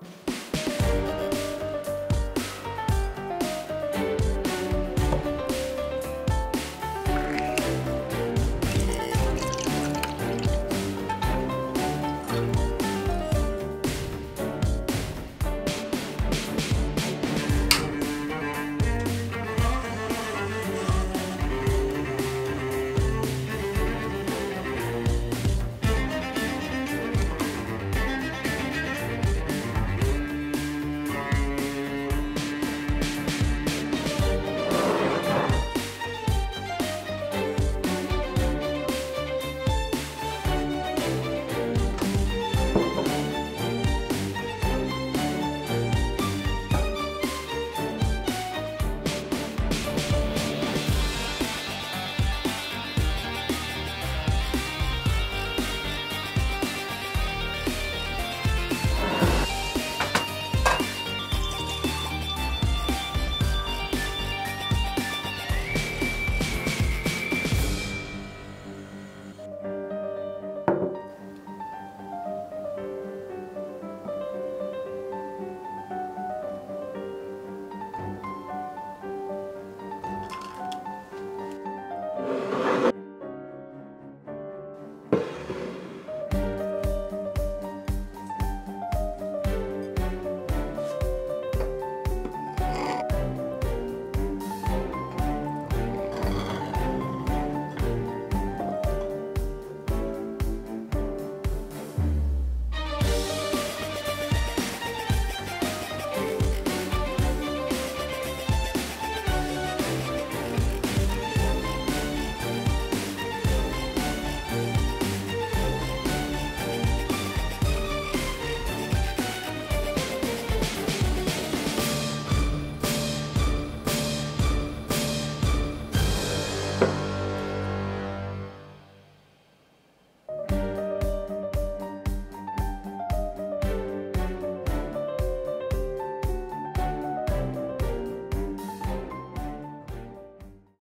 you